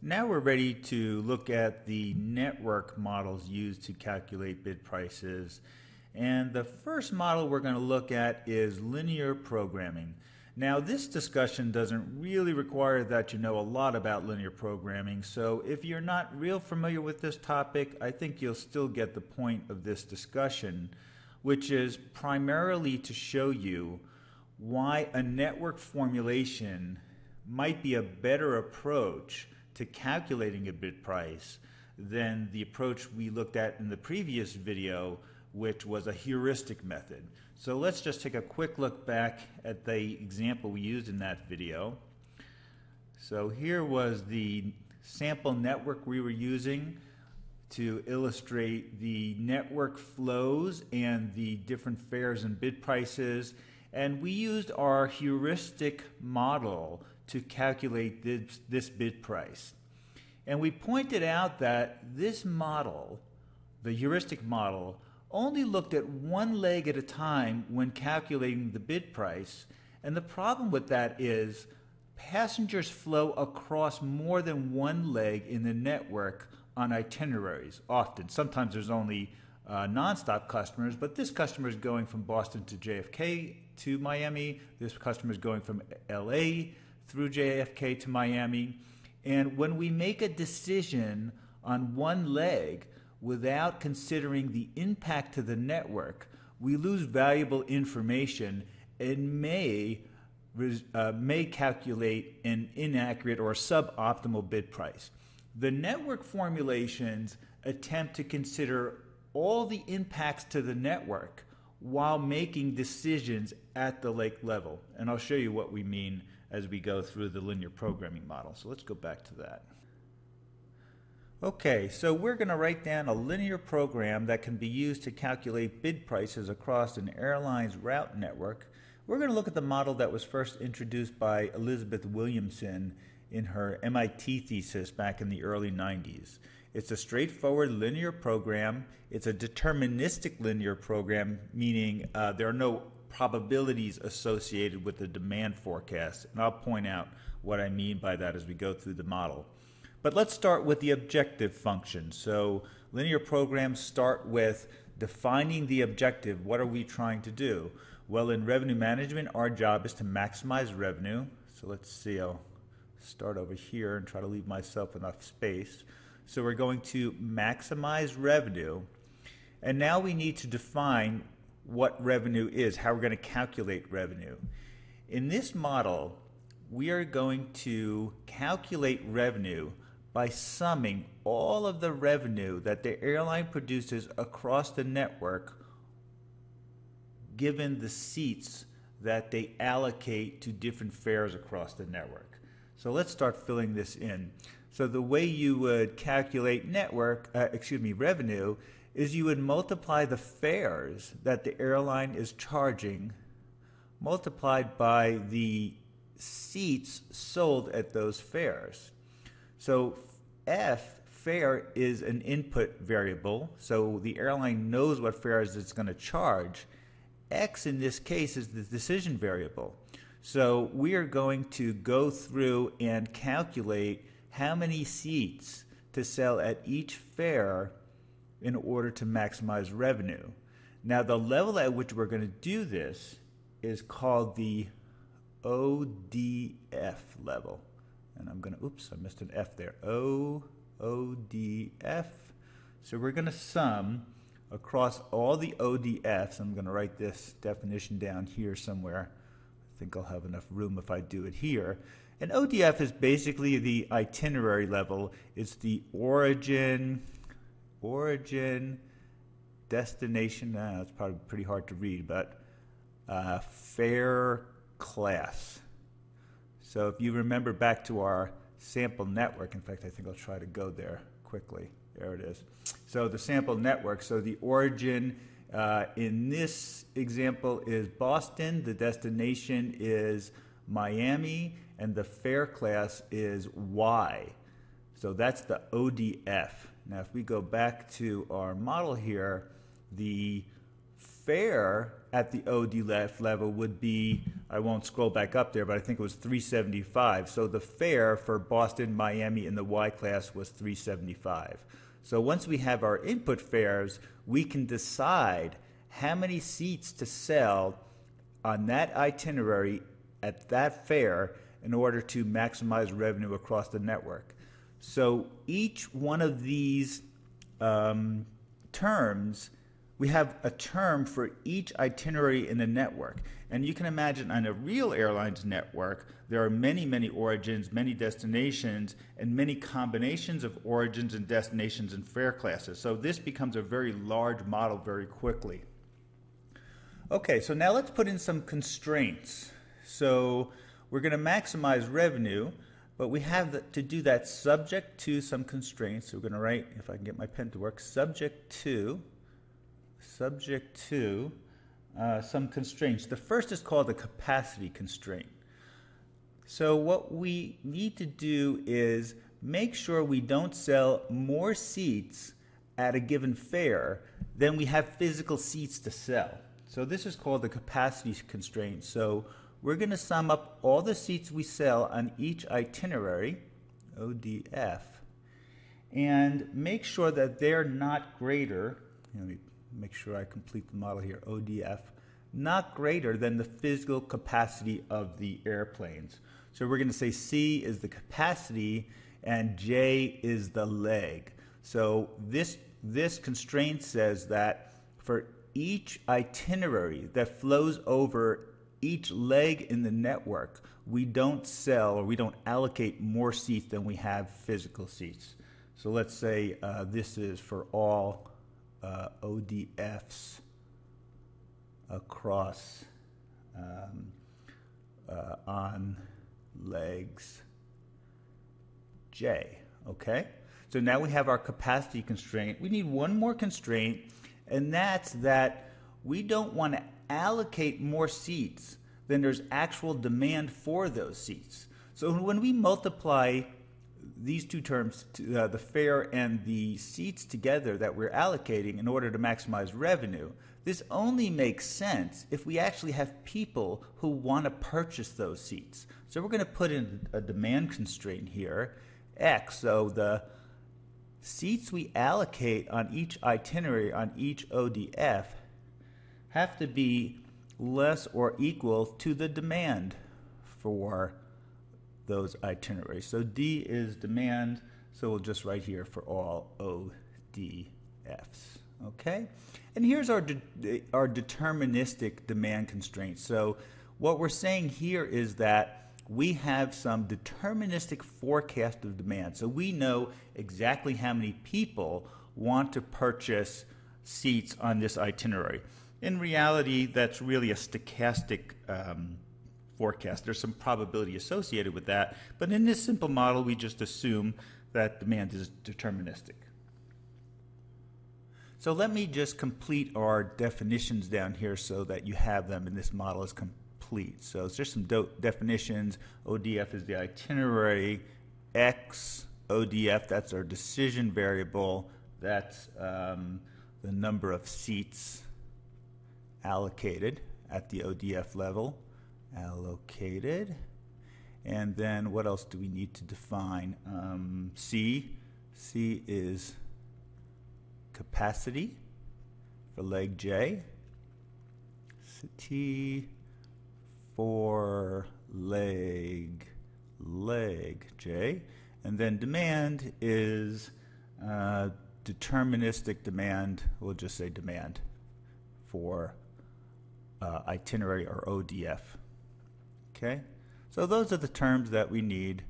Now we're ready to look at the network models used to calculate bid prices. And the first model we're going to look at is linear programming. Now, this discussion doesn't really require that you know a lot about linear programming, so if you're not real familiar with this topic, I think you'll still get the point of this discussion, which is primarily to show you why a network formulation might be a better approach to calculating a bid price than the approach we looked at in the previous video, which was a heuristic method. So let's just take a quick look back at the example we used in that video. So here was the sample network we were using to illustrate the network flows and the different fares and bid prices. And we used our heuristic model to calculate this, this bid price. And we pointed out that this model, the heuristic model, only looked at one leg at a time when calculating the bid price. And the problem with that is passengers flow across more than one leg in the network on itineraries often. Sometimes there's only uh, nonstop customers, but this customer is going from Boston to JFK to Miami. This customer is going from LA through JFK to Miami. And when we make a decision on one leg without considering the impact to the network, we lose valuable information and may uh, may calculate an inaccurate or suboptimal bid price. The network formulations attempt to consider all the impacts to the network while making decisions at the leg level. And I'll show you what we mean as we go through the linear programming model. So let's go back to that. Okay, so we're going to write down a linear program that can be used to calculate bid prices across an airline's route network. We're going to look at the model that was first introduced by Elizabeth Williamson in her MIT thesis back in the early 90s. It's a straightforward linear program. It's a deterministic linear program, meaning uh, there are no probabilities associated with the demand forecast. And I'll point out what I mean by that as we go through the model. But let's start with the objective function. So linear programs start with defining the objective. What are we trying to do? Well, in revenue management, our job is to maximize revenue. So let's see, I'll start over here and try to leave myself enough space. So we're going to maximize revenue. And now we need to define what revenue is, how we're going to calculate revenue. In this model, we are going to calculate revenue by summing all of the revenue that the airline produces across the network given the seats that they allocate to different fares across the network. So let's start filling this in. So the way you would calculate network, uh, excuse me, revenue is you would multiply the fares that the airline is charging multiplied by the seats sold at those fares. So F fare is an input variable, so the airline knows what fares it's going to charge. X in this case is the decision variable. So we are going to go through and calculate how many seats to sell at each fare in order to maximize revenue. Now, the level at which we're going to do this is called the ODF level. And I'm going to, oops, I missed an F there. O, ODF. So we're going to sum across all the ODFs. I'm going to write this definition down here somewhere. I think I'll have enough room if I do it here. And ODF is basically the itinerary level. It's the origin, origin, destination. Uh, it's probably pretty hard to read, but uh, fare class. So if you remember back to our sample network, in fact, I think I'll try to go there quickly. There it is. So the sample network, so the origin uh, in this example is Boston, the destination is Miami, and the fare class is Y. So that's the ODF. Now, if we go back to our model here, the fare at the ODF level would be, I won't scroll back up there, but I think it was 375. So the fare for Boston, Miami in the Y class was 375. So once we have our input fares, we can decide how many seats to sell on that itinerary at that fare in order to maximize revenue across the network. So each one of these um, terms, we have a term for each itinerary in the network. And you can imagine on a real airlines network, there are many, many origins, many destinations, and many combinations of origins and destinations and fare classes. So this becomes a very large model very quickly. Okay, so now let's put in some constraints. So we're going to maximize revenue, but we have to do that subject to some constraints. So we're going to write, if I can get my pen to work, subject to, subject to uh, some constraints. The first is called the capacity constraint. So what we need to do is make sure we don't sell more seats at a given fare than we have physical seats to sell. So this is called the capacity constraint. So we're going to sum up all the seats we sell on each itinerary, ODF, and make sure that they're not greater, let me make sure I complete the model here, ODF, not greater than the physical capacity of the airplanes. So we're going to say C is the capacity and J is the leg. So this, this constraint says that for each itinerary that flows over each leg in the network, we don't sell or we don't allocate more seats than we have physical seats. So let's say uh, this is for all uh, ODFs across um, uh, on legs J. Okay? So now we have our capacity constraint. We need one more constraint and that's that we don't want to allocate more seats than there's actual demand for those seats. So when we multiply these two terms, uh, the fare and the seats together that we're allocating in order to maximize revenue, this only makes sense if we actually have people who want to purchase those seats. So we're going to put in a demand constraint here, X. So the seats we allocate on each itinerary on each ODF have to be less or equal to the demand for those itineraries. So D is demand, so we'll just write here for all ODFs. Okay? And here's our, de our deterministic demand constraints. So what we're saying here is that we have some deterministic forecast of demand. So we know exactly how many people want to purchase seats on this itinerary. In reality, that's really a stochastic um, forecast. There's some probability associated with that, but in this simple model, we just assume that demand is deterministic. So let me just complete our definitions down here so that you have them and this model is complete. So there's some definitions. ODF is the itinerary. X ODF, that's our decision variable. That's um, the number of seats allocated at the ODF level. Allocated. And then what else do we need to define? Um, C. C is capacity for leg J. T for leg, leg, J. And then demand is uh, deterministic demand, we'll just say demand for uh, itinerary or ODF. Okay? So those are the terms that we need,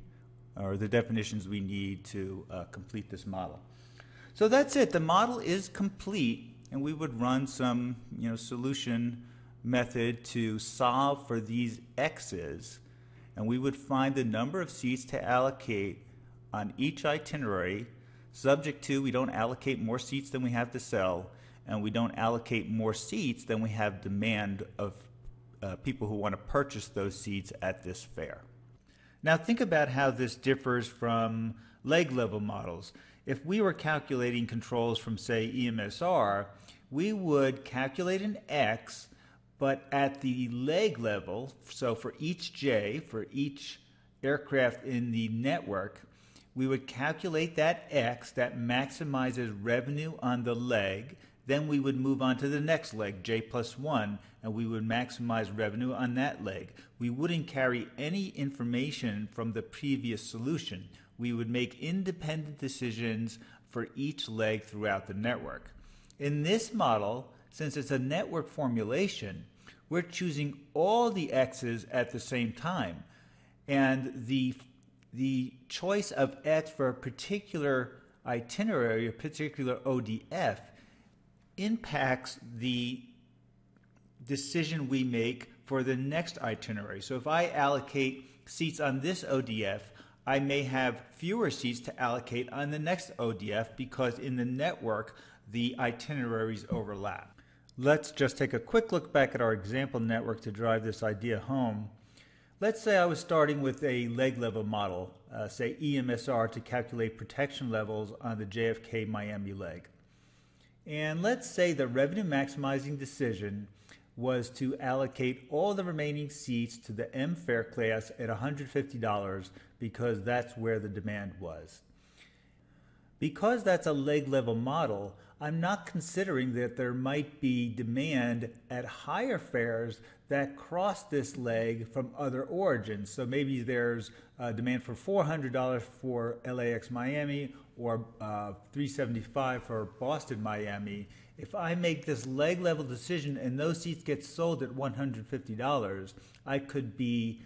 or the definitions we need to uh, complete this model. So that's it. The model is complete, and we would run some you know, solution method to solve for these x's, and we would find the number of seats to allocate on each itinerary, subject to we don't allocate more seats than we have to sell, and we don't allocate more seats than we have demand of uh, people who want to purchase those seats at this fare. Now think about how this differs from leg level models. If we were calculating controls from, say, EMSR, we would calculate an X But at the leg level, so for each J, for each aircraft in the network, we would calculate that X that maximizes revenue on the leg. Then we would move on to the next leg, J plus 1, and we would maximize revenue on that leg. We wouldn't carry any information from the previous solution. We would make independent decisions for each leg throughout the network. In this model, since it's a network formulation, we're choosing all the x's at the same time. And the, the choice of x for a particular itinerary, a particular ODF, impacts the decision we make for the next itinerary. So if I allocate seats on this ODF, I may have fewer seats to allocate on the next ODF because in the network, the itineraries overlap. Let's just take a quick look back at our example network to drive this idea home. Let's say I was starting with a leg level model, uh, say EMSR, to calculate protection levels on the JFK Miami leg. And let's say the revenue maximizing decision was to allocate all the remaining seats to the M fare class at $150 because that's where the demand was. Because that's a leg level model, I'm not considering that there might be demand at higher fares that cross this leg from other origins. So maybe there's uh, demand for $400 for LAX Miami or uh, 375 for Boston Miami if I make this leg level decision and those seats get sold at $150, I could be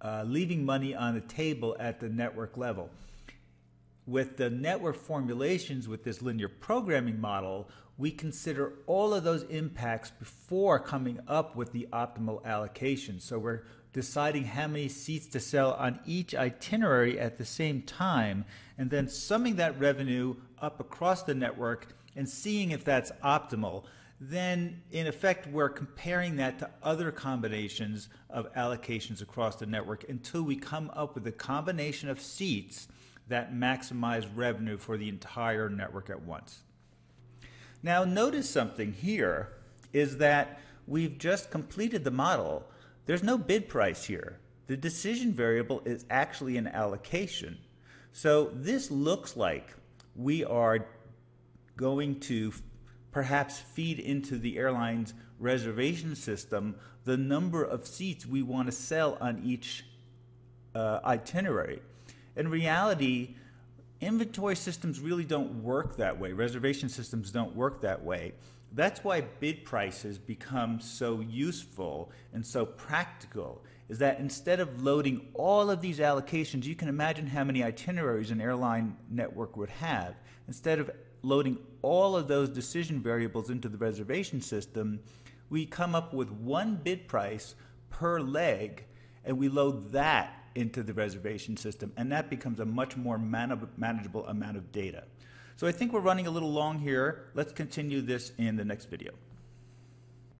uh, leaving money on the table at the network level. With the network formulations with this linear programming model, we consider all of those impacts before coming up with the optimal allocation. So we're deciding how many seats to sell on each itinerary at the same time, and then summing that revenue up across the network and seeing if that's optimal, then in effect we're comparing that to other combinations of allocations across the network until we come up with a combination of seats that maximize revenue for the entire network at once. Now notice something here is that we've just completed the model. There's no bid price here. The decision variable is actually an allocation. So this looks like we are going to perhaps feed into the airline's reservation system the number of seats we want to sell on each uh, itinerary. In reality, inventory systems really don't work that way. Reservation systems don't work that way. That's why bid prices become so useful and so practical is that instead of loading all of these allocations, you can imagine how many itineraries an airline network would have. Instead of loading all of those decision variables into the reservation system, we come up with one bid price per leg, and we load that into the reservation system, and that becomes a much more man- manageable amount of data. So I think we're running a little long here. Let's continue this in the next video.